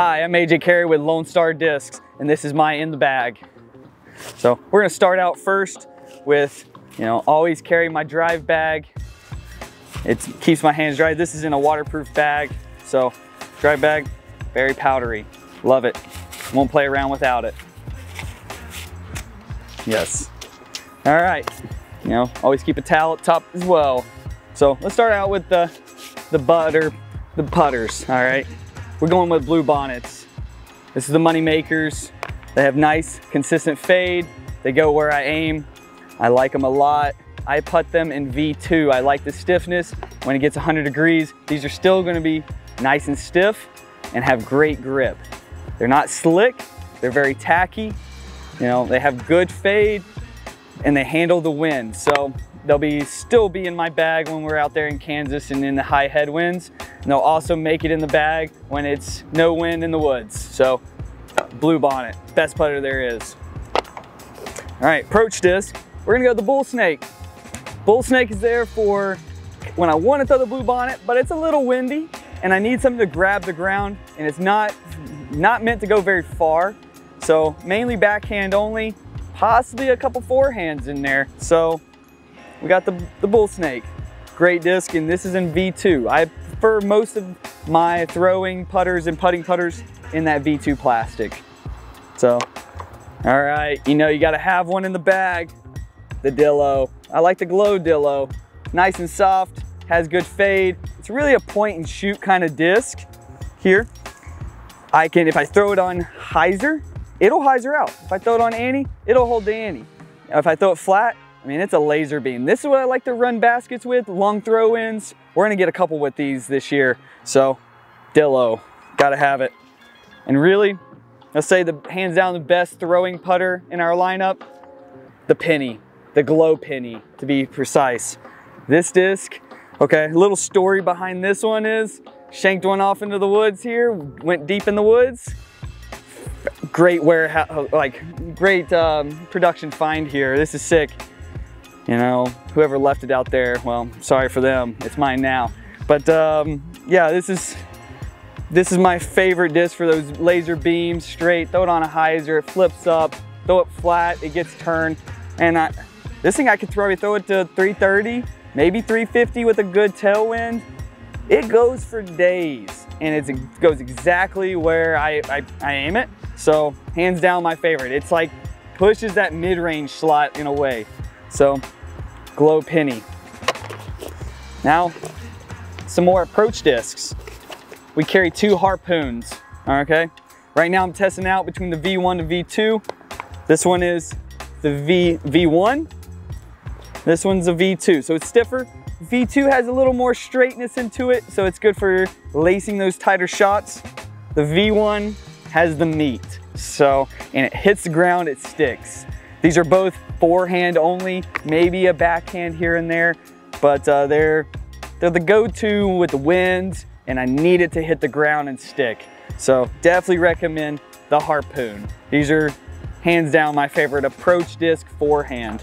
Hi, I'm AJ Carey with Lone Star Discs, and this is my in the bag. So we're gonna start out first with, you know, always carry my drive bag. It keeps my hands dry. This is in a waterproof bag. So drive bag, very powdery. Love it. Won't play around without it. Yes. All right. You know, always keep a towel up top as well. So let's start out with the, the butter, the putters, all right? We're going with blue bonnets. This is the money makers. They have nice, consistent fade. They go where I aim. I like them a lot. I put them in V2. I like the stiffness. When it gets 100 degrees, these are still gonna be nice and stiff and have great grip. They're not slick, they're very tacky. You know, they have good fade and they handle the wind. So they'll be still be in my bag when we're out there in Kansas and in the high headwinds. And they'll also make it in the bag when it's no wind in the woods. So blue bonnet, best putter there is. All right, approach disc. We're gonna go the bull snake. Bull snake is there for when I want to throw the blue bonnet, but it's a little windy and I need something to grab the ground and it's not, not meant to go very far. So mainly backhand only, possibly a couple forehands in there. So we got the, the bull snake. Great disc and this is in V2. I prefer most of my throwing putters and putting putters in that V2 plastic. So, all right, you know you gotta have one in the bag. The Dillo. I like the Glow Dillo. Nice and soft, has good fade. It's really a point and shoot kind of disc here. I can, if I throw it on hyzer, it'll hyzer out. If I throw it on Annie, it'll hold the Annie. If I throw it flat, mean, it's a laser beam. This is what I like to run baskets with, long throw-ins. We're gonna get a couple with these this year. So, Dillo, gotta have it. And really, let's say the hands down the best throwing putter in our lineup, the penny, the glow penny to be precise. This disc, okay, little story behind this one is, shanked one off into the woods here, went deep in the woods. Great warehouse, like great um, production find here. This is sick. You know, whoever left it out there, well, sorry for them. It's mine now. But um, yeah, this is this is my favorite disc for those laser beams, straight, throw it on a hyzer, it flips up, throw it flat, it gets turned. And I, this thing I could throw, throw it to 330, maybe 350 with a good tailwind. It goes for days and it goes exactly where I, I, I aim it. So hands down my favorite. It's like pushes that mid-range slot in a way. So glow penny. Now, some more approach discs. We carry two harpoons, okay? Right now I'm testing out between the V1 to V2. This one is the V, V1. This one's a V2, so it's stiffer. V2 has a little more straightness into it, so it's good for lacing those tighter shots. The V1 has the meat, so, and it hits the ground, it sticks. These are both forehand only, maybe a backhand here and there, but uh, they're, they're the go-to with the winds and I need it to hit the ground and stick. So definitely recommend the Harpoon. These are hands down my favorite approach disc forehand.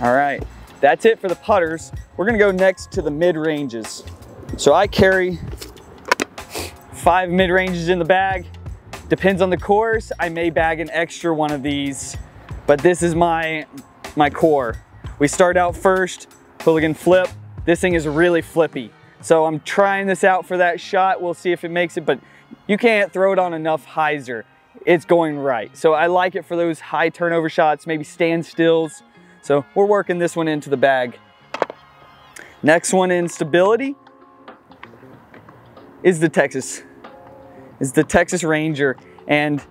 All right, that's it for the putters. We're gonna go next to the mid-ranges. So I carry five mid-ranges in the bag. Depends on the course, I may bag an extra one of these, but this is my, my core. We start out first, hooligan flip. This thing is really flippy. So I'm trying this out for that shot. We'll see if it makes it, but you can't throw it on enough hyzer. It's going right. So I like it for those high turnover shots, maybe standstills. So we're working this one into the bag. Next one in stability is the Texas is the Texas Ranger. And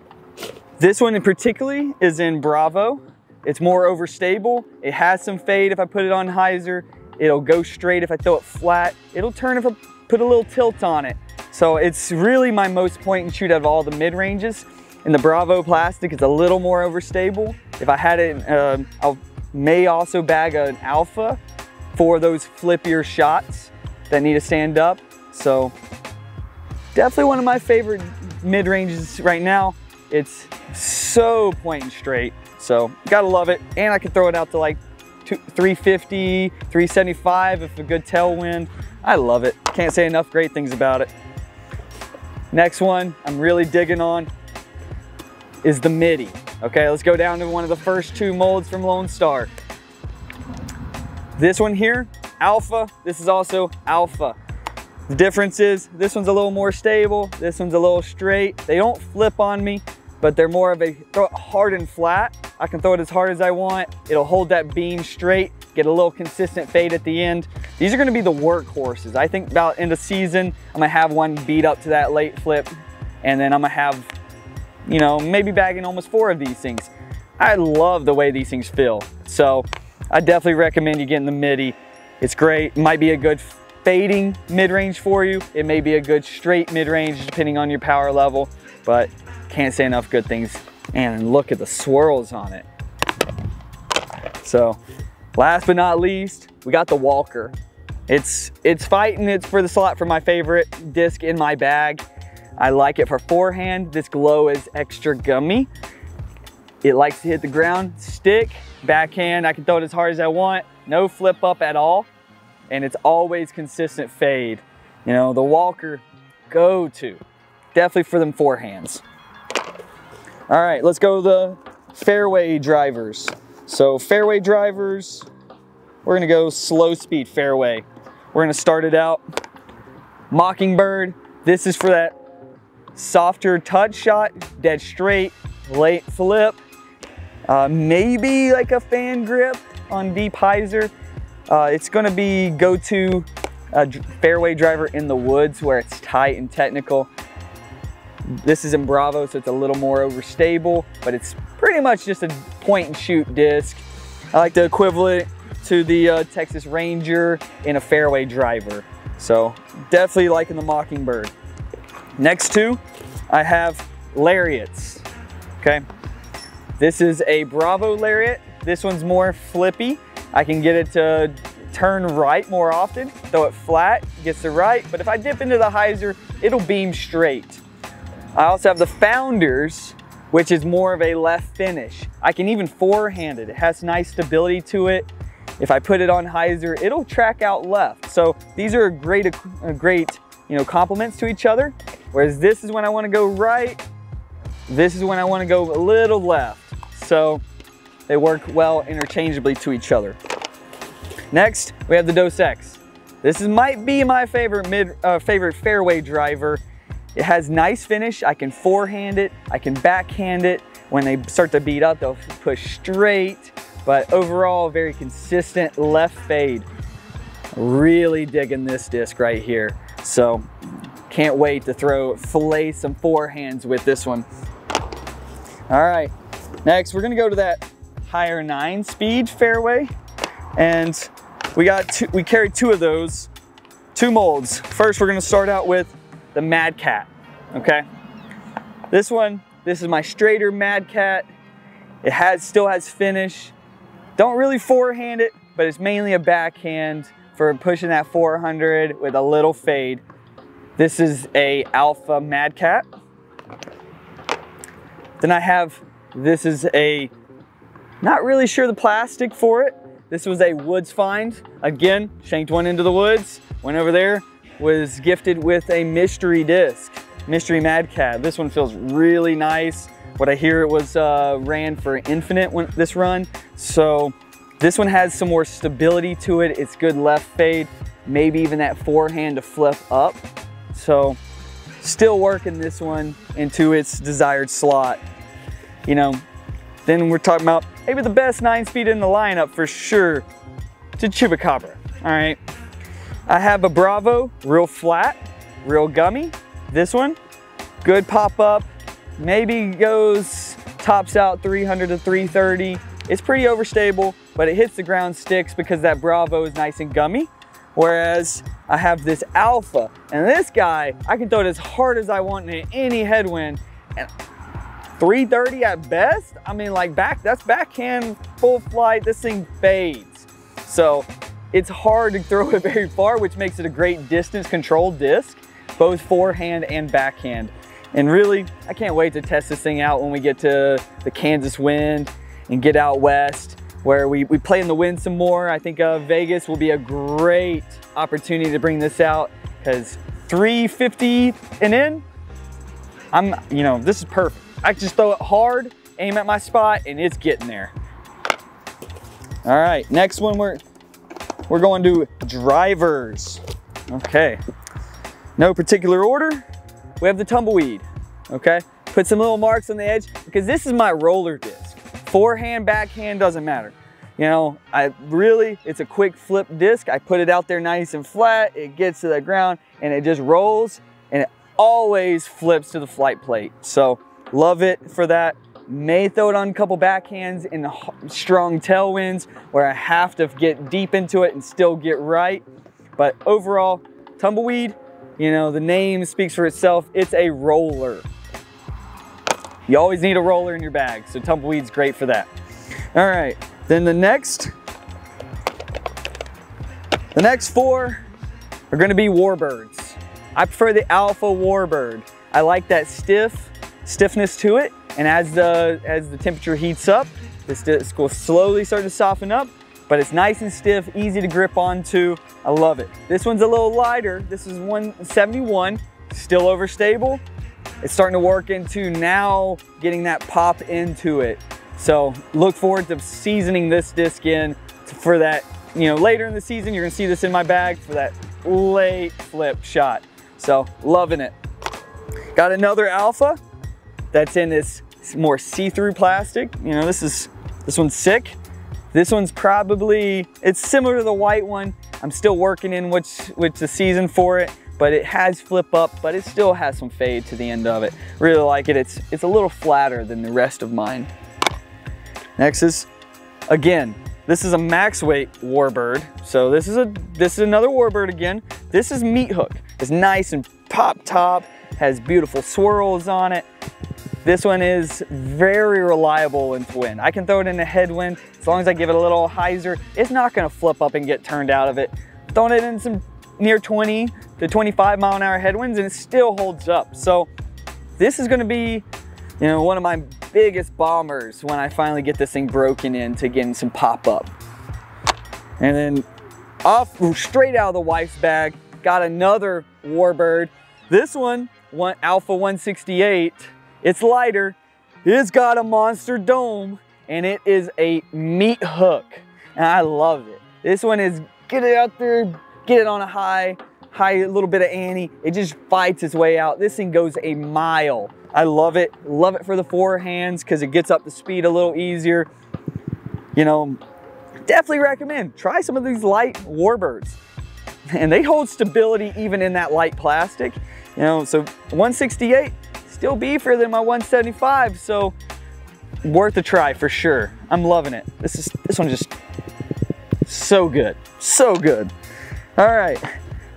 this one in particularly is in Bravo. It's more overstable. It has some fade if I put it on hyzer. It'll go straight if I throw it flat. It'll turn if I put a little tilt on it. So it's really my most point and shoot out of all the mid ranges. And the Bravo plastic is a little more overstable. If I had it, uh, I may also bag an Alpha for those flippier shots that need to stand up. So Definitely one of my favorite mid-ranges right now. It's so point and straight. So gotta love it. And I can throw it out to like 350, 375 if a good tailwind. I love it. Can't say enough great things about it. Next one I'm really digging on is the MIDI. Okay, let's go down to one of the first two molds from Lone Star. This one here, Alpha, this is also Alpha. The difference is this one's a little more stable, this one's a little straight. They don't flip on me, but they're more of a throw it hard and flat. I can throw it as hard as I want. It'll hold that beam straight, get a little consistent fade at the end. These are gonna be the workhorses. I think about end of season, I'm gonna have one beat up to that late flip, and then I'm gonna have you know, maybe bagging almost four of these things. I love the way these things feel. So I definitely recommend you getting the MIDI. It's great, might be a good fading mid-range for you. It may be a good straight mid-range depending on your power level, but can't say enough good things. And look at the swirls on it. So last but not least, we got the Walker. It's, it's fighting, it's for the slot for my favorite disc in my bag. I like it for forehand. This glow is extra gummy. It likes to hit the ground, stick, backhand. I can throw it as hard as I want. No flip up at all. And it's always consistent fade. You know, the Walker go-to. Definitely for them forehands. All right, let's go the fairway drivers. So fairway drivers, we're gonna go slow speed fairway. We're gonna start it out. Mockingbird, this is for that softer touch shot, dead straight, late flip, uh, maybe like a fan grip on deep hyzer. Uh, it's gonna be go-to uh, fairway driver in the woods where it's tight and technical. This is in Bravo, so it's a little more overstable, but it's pretty much just a point and shoot disc. I like to equivalent to the uh, Texas Ranger in a fairway driver. So definitely liking the Mockingbird. Next two, I have lariats, okay? This is a Bravo lariat. This one's more flippy. I can get it to turn right more often, throw it flat, gets to right, but if I dip into the hyzer, it'll beam straight. I also have the Founders, which is more of a left finish. I can even forehand it. It has nice stability to it. If I put it on hyzer, it'll track out left. So these are a great, a great you know, complements to each other. Whereas this is when I wanna go right, this is when I wanna go a little left. So they work well interchangeably to each other. Next, we have the Dos Equis. This is, might be my favorite mid, uh, favorite fairway driver. It has nice finish. I can forehand it. I can backhand it. When they start to beat up, they'll push straight. But overall, very consistent left fade. Really digging this disc right here. So can't wait to throw, fillet some forehands with this one. All right, next we're gonna go to that higher nine speed fairway. And we got two, we carried two of those, two molds. First, we're gonna start out with the Mad Cat, okay? This one, this is my straighter Mad Cat. It has still has finish. Don't really forehand it, but it's mainly a backhand for pushing that 400 with a little fade. This is a Alpha Mad Cat. Then I have, this is a, not really sure the plastic for it. This was a woods find. Again, shanked one into the woods, went over there, was gifted with a mystery disc, mystery Mad Cat. This one feels really nice. What I hear it was uh, ran for infinite when, this run. So this one has some more stability to it. It's good left fade, maybe even that forehand to flip up. So still working this one into its desired slot. You know, then we're talking about maybe the best nine speed in the lineup for sure to Chupacabra, all right? I have a Bravo, real flat, real gummy. This one, good pop up, maybe goes, tops out 300 to 330. It's pretty overstable, but it hits the ground sticks because that Bravo is nice and gummy. Whereas I have this Alpha, and this guy, I can throw it as hard as I want in any headwind, and 330 at best? I mean, like back, that's backhand, full flight, this thing fades. So it's hard to throw it very far, which makes it a great distance control disc, both forehand and backhand. And really, I can't wait to test this thing out when we get to the Kansas wind and get out west where we, we play in the wind some more. I think uh, Vegas will be a great opportunity to bring this out because 350 and in, I'm, you know, this is perfect. I just throw it hard, aim at my spot, and it's getting there. All right, next one we're, we're going to drivers. Okay, no particular order. We have the tumbleweed, okay? Put some little marks on the edge because this is my roller disc. Forehand, backhand, doesn't matter. You know, I really, it's a quick flip disc. I put it out there nice and flat. It gets to the ground and it just rolls and it always flips to the flight plate. So love it for that. May throw it on a couple backhands in strong tailwinds where I have to get deep into it and still get right. But overall, tumbleweed, you know, the name speaks for itself. It's a roller. You always need a roller in your bag, so tumbleweed's great for that. All right, then the next, the next four are gonna be warbirds. I prefer the alpha warbird. I like that stiff, stiffness to it, and as the, as the temperature heats up, this disc will slowly start to soften up, but it's nice and stiff, easy to grip onto. I love it. This one's a little lighter. This is 171, still overstable. It's starting to work into now getting that pop into it. So look forward to seasoning this disc in for that, you know, later in the season, you're gonna see this in my bag for that late flip shot. So loving it. Got another alpha that's in this more see-through plastic. You know, this is, this one's sick. This one's probably, it's similar to the white one. I'm still working in which, which the season for it, but it has flip up, but it still has some fade to the end of it. Really like it. It's, it's a little flatter than the rest of mine. Next is, again, this is a max weight warbird. So this is a this is another warbird again. This is meat hook. It's nice and pop top, has beautiful swirls on it. This one is very reliable in wind. I can throw it in a headwind as long as I give it a little hyzer. It's not gonna flip up and get turned out of it. Throwing it in some near 20 to 25 mile an hour headwinds and it still holds up. So this is gonna be you know, one of my biggest bombers when I finally get this thing broken into getting some pop up. And then off, straight out of the wife's bag, got another Warbird. This one, one Alpha 168, it's lighter. It's got a monster dome and it is a meat hook. And I love it. This one is get it out there, get it on a high, high little bit of Annie. It just fights its way out. This thing goes a mile. I love it. Love it for the forehands because it gets up the speed a little easier. You know, definitely recommend. Try some of these light warbirds. And they hold stability even in that light plastic. You know, so 168, still beefier than my 175, so worth a try for sure. I'm loving it. This is this one just so good, so good. All right,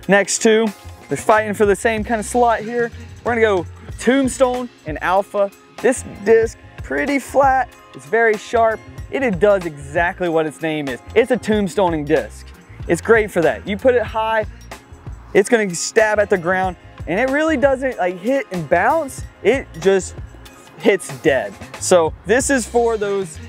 next two, they're fighting for the same kind of slot here. We're gonna go Tombstone and Alpha. This disc, pretty flat, it's very sharp. It does exactly what its name is. It's a tombstoning disc. It's great for that. You put it high, it's gonna stab at the ground, and it really doesn't like hit and bounce. It just hits dead. So this is for those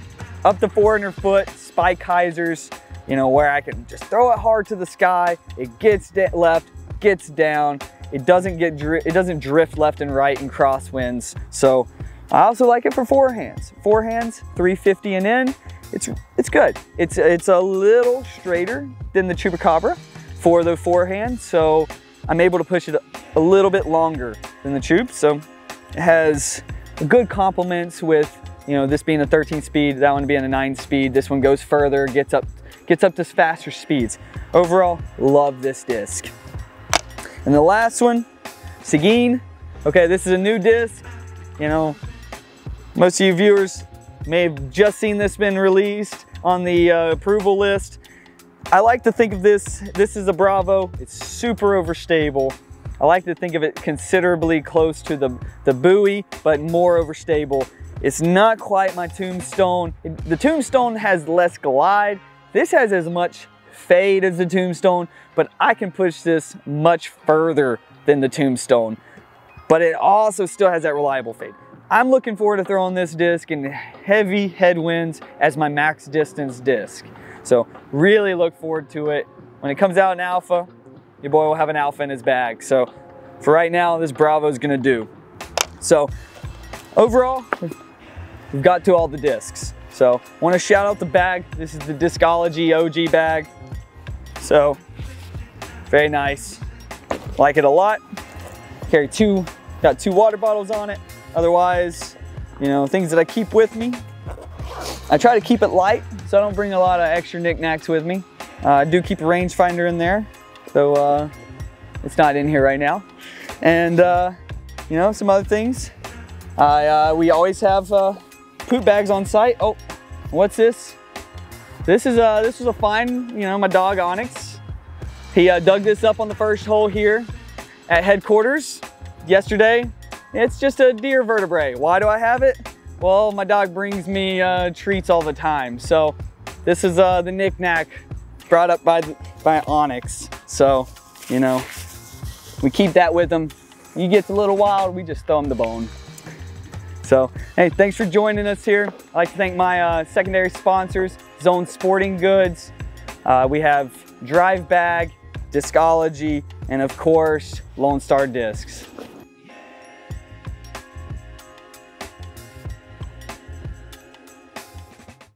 up to 400 foot spike hyzers, you know, where I can just throw it hard to the sky, it gets left, gets down, it doesn't get it doesn't drift left and right in crosswinds. So I also like it for forehands. Forehands, 350 and in. It's it's good. It's it's a little straighter than the Chupacabra for the forehand, so I'm able to push it a little bit longer than the Chup. So it has good complements with you know this being a 13 speed, that one being a 9 speed. This one goes further, gets up gets up to faster speeds. Overall, love this disc. And the last one, Seguin. Okay, this is a new disc. You know, most of you viewers may have just seen this been released on the uh, approval list. I like to think of this, this is a Bravo. It's super overstable. I like to think of it considerably close to the, the Bowie, but more overstable. It's not quite my Tombstone. The Tombstone has less glide. This has as much fade as the Tombstone, but I can push this much further than the Tombstone. But it also still has that reliable fade. I'm looking forward to throwing this disc in heavy headwinds as my max distance disc. So really look forward to it. When it comes out in alpha, your boy will have an alpha in his bag. So for right now, this Bravo is gonna do. So overall, we've got to all the discs. So want to shout out the bag. This is the Discology OG bag. So very nice. Like it a lot. Carry two, got two water bottles on it. Otherwise, you know, things that I keep with me. I try to keep it light, so I don't bring a lot of extra knickknacks with me. Uh, I do keep a rangefinder in there, though uh, it's not in here right now. And, uh, you know, some other things. I, uh, we always have uh, poop bags on site. Oh, what's this? This is, uh, this was a fine, you know, my dog Onyx. He dug this up on the first hole here at headquarters yesterday. It's just a deer vertebrae. Why do I have it? Well, my dog brings me uh, treats all the time. So this is uh, the knickknack brought up by, by Onyx. So, you know, we keep that with them. He gets a little wild, we just throw him the bone. So, hey, thanks for joining us here. I'd like to thank my uh, secondary sponsors, Zone Sporting Goods. Uh, we have Drive Bag, Discology, and of course, Lone Star Discs.